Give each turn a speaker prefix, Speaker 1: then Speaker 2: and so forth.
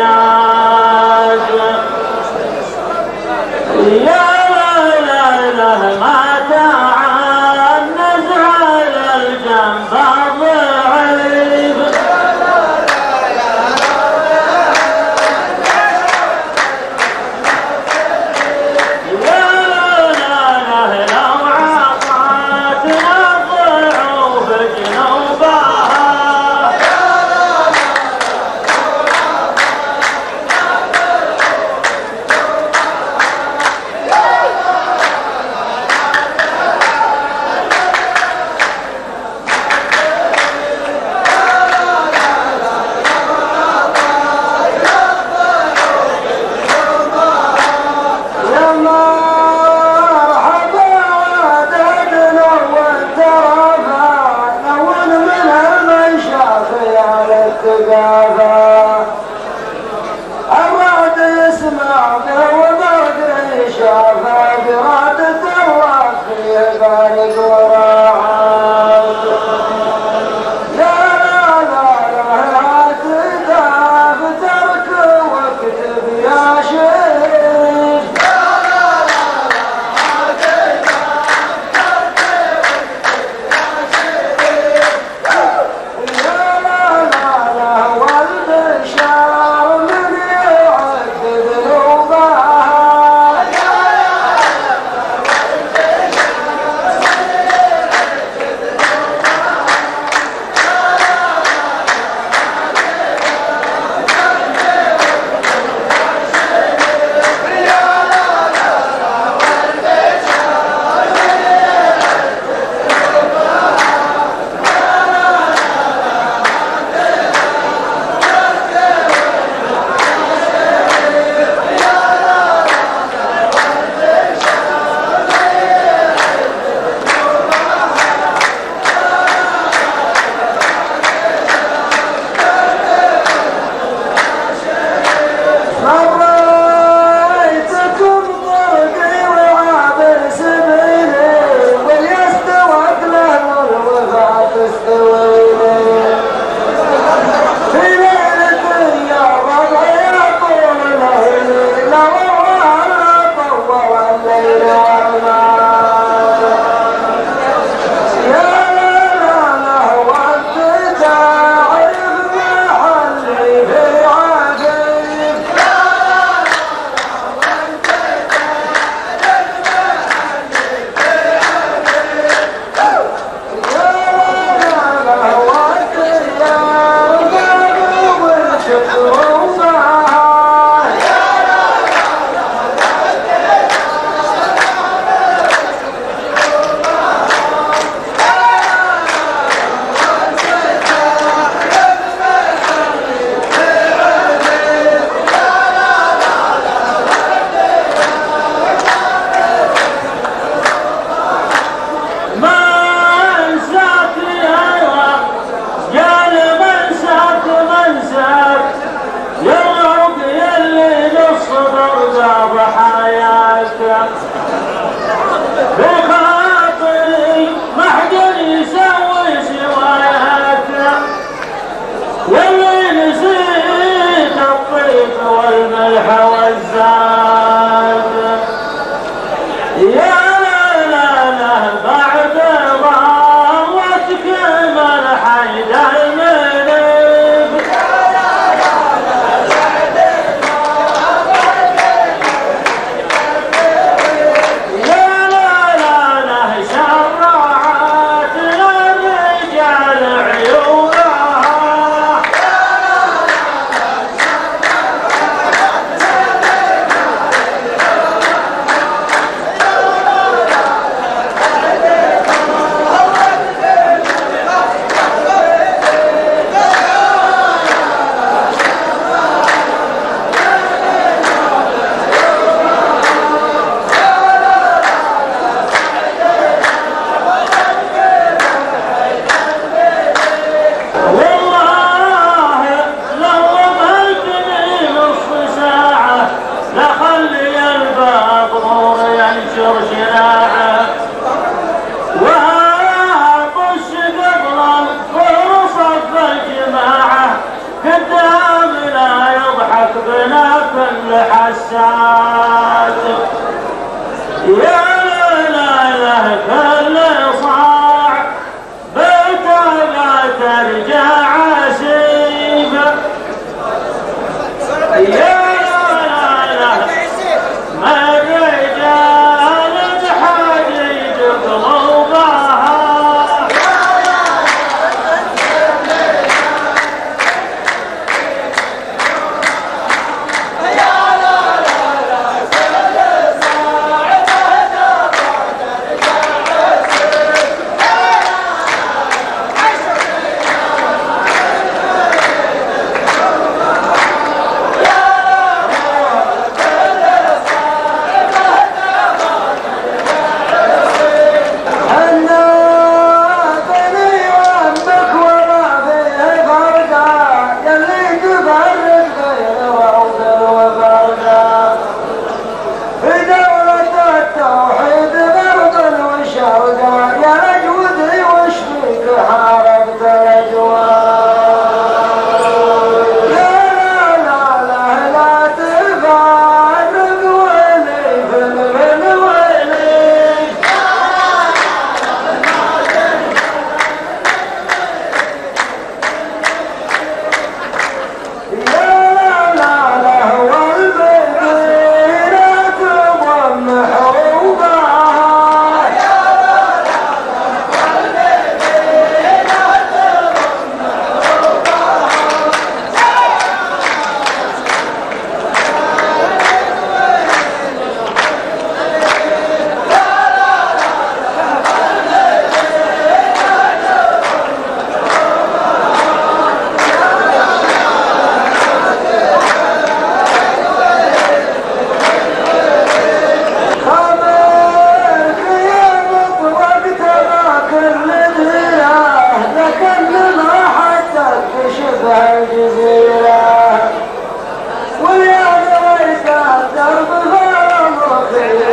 Speaker 1: 안녕.
Speaker 2: Bravo!
Speaker 1: بلا كل الحسات يا لا لا كل صاع. بيتها ترجع.
Speaker 2: Gracias.